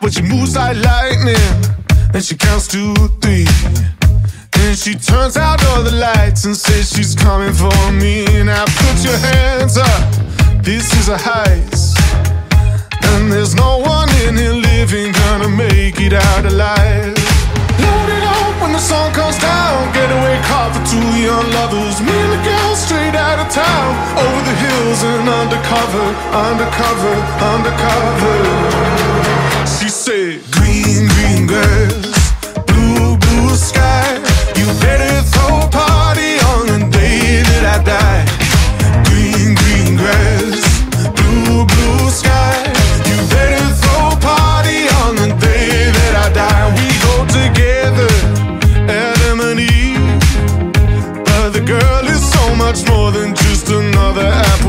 But she moves like lightning, and she counts to three. And she turns out all the lights and says she's coming for me. Now put your hands up, this is a heist. And there's no one in here living gonna make it out alive. Undercover, undercover, undercover. She said, Green, green grass, blue, blue sky. You better throw a party on the day that I die. Green, green grass, blue, blue sky. You better throw a party on the day that I die. We go together, Adam and Eve. But the girl is so much more than just another apple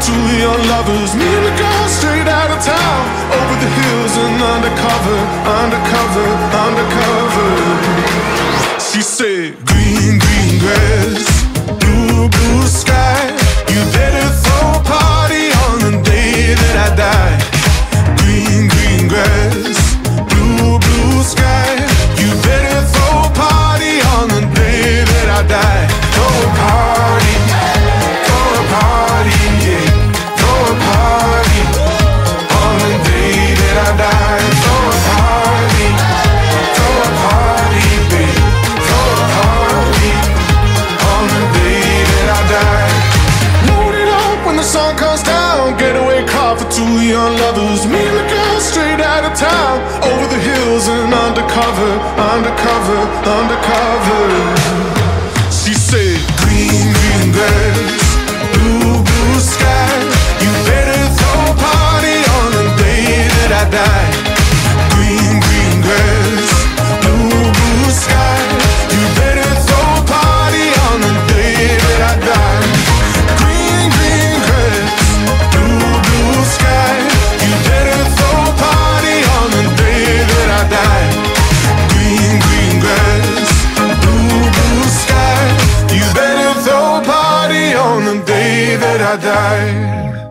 Two young lovers. Me and the girl straight out of town. Over the hills and undercover, undercover, undercover. She said, Green, green grass, blue, blue sky. two young lovers, me and the girl straight out of town. Over the hills and undercover, undercover, undercover. She said, Green, green grass, blue, blue sky. You better throw a party on the day that I die. on the day that I die.